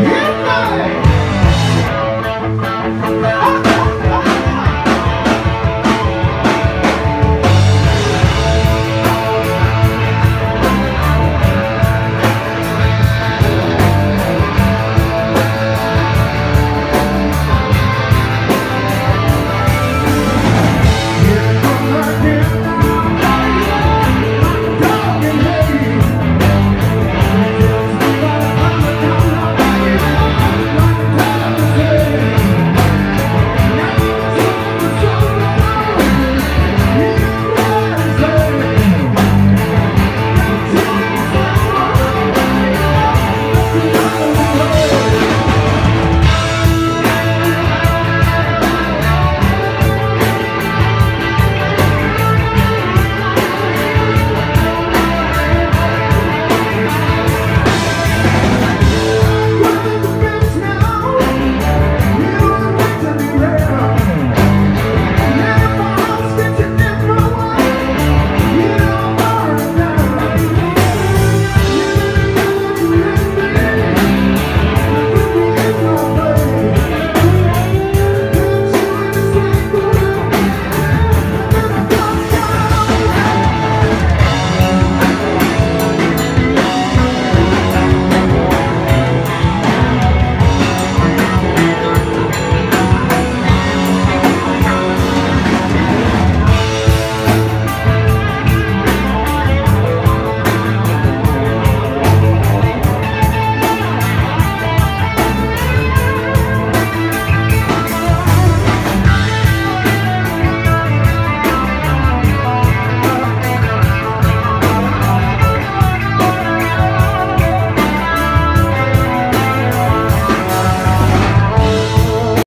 Yeah!